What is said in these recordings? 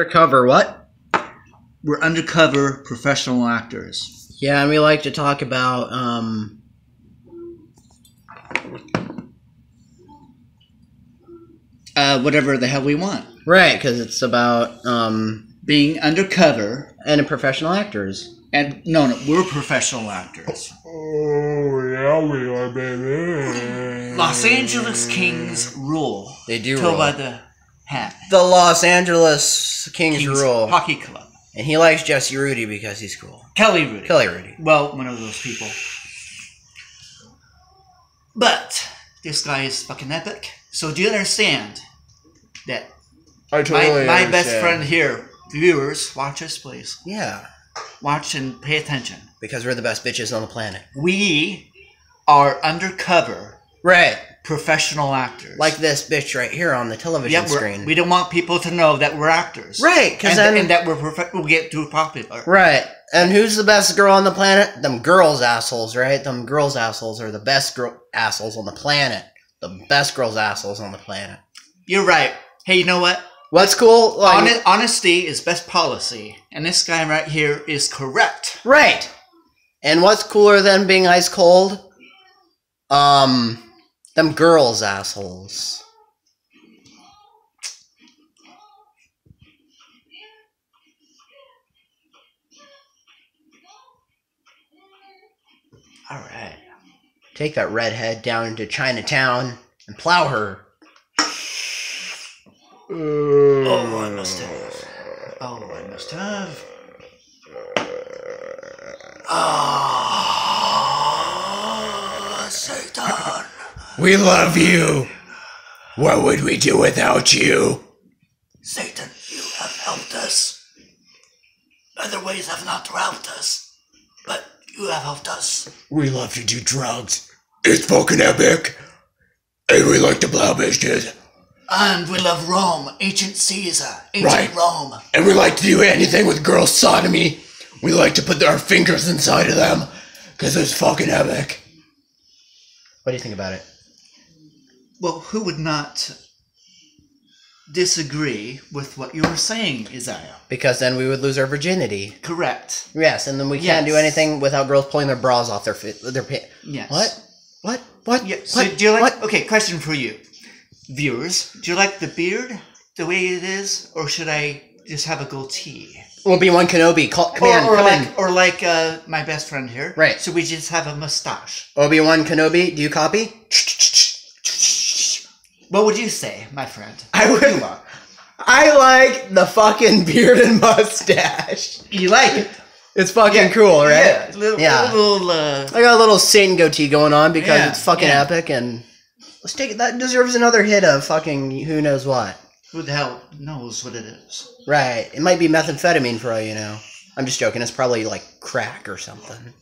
undercover what? We're undercover professional actors. Yeah, and we like to talk about um Uh, whatever the hell we want. right because it's about um Being undercover and professional actors. and no, no, we're professional actors. Oh, yeah, we are, baby. Los Angeles Kings rule. They do Go rule. by the hat. The Los Angeles Kings, Kings rule, Hockey Club. and he likes Jesse Rudy because he's cool. Kelly Hrudey. Kelly Hrudey. Well, one of those people. But this guy is fucking epic. So do you understand that I my, totally my best understand. friend here, viewers, watch us please. Yeah, Watch and pay attention. because we're the best bitches on the planet. We are undercover Right, professional actors. like this bitch right here on the television yeah, screen. we don't want people to know that we're actors. right, because And, and that we're prof- we'll get too popular. right, and who's the best girl on the planet? Them girls assholes, right? Them girls assholes are the best girl assholes on the planet. The best girls assholes on the planet. You're right. Hey, you know what? What's cool? Like, Hone- honesty is best policy, and this guy right here is correct. Right. And what's cooler than being ice cold? Um, them girls assholes. All right. Take that redhead down into Chinatown and plow her. Oh, I must have. Oh, I must have. Ah, Satan. We love you. What would we do without you? Satan, you have helped us. Other ways have not helped us, but you have helped us. We love to do drugs. It's fucking epic. And we like to blow bitches. And we love Rome, ancient Caesar, ancient Right. Rome. And we like to do anything with girl sodomy. We like to put our fingers inside of them. Because it's fucking epic. What do you think about it? Well, who would not disagree with what you were saying, Isaiah? Because then we would lose our virginity. Correct. Yes, and then we can't do anything without girls pulling their bras off their fit, their pit. Yes. What? What? What? Yeah. So what? do you like? What? Okay, question for you, viewers. Do you like the beard the way it is, or should I just have a goatee? Obi Wan Kenobi, call, come or, in, or come like, in. or like uh, my best friend here. Right. So we just have a mustache. Obi Wan Kenobi, do you copy? What would you say, my friend? I would. I like the fucking beard and mustache. You like it? It's fucking cool, right? Yeah. Little, Yeah. little uh, I got a little Satan goatee going on because Yeah, it's fucking yeah. epic and let's take it. That deserves another hit of fucking who knows what. who the hell knows what it is? Right. It might be methamphetamine for all you know. I'm just joking. It's probably like crack or something.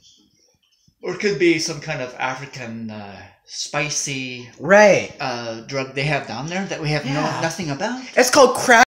Or it could be some kind of African uh, spicy Right. uh, drug they have down there that we have Yeah. no nothing about. It's called crack.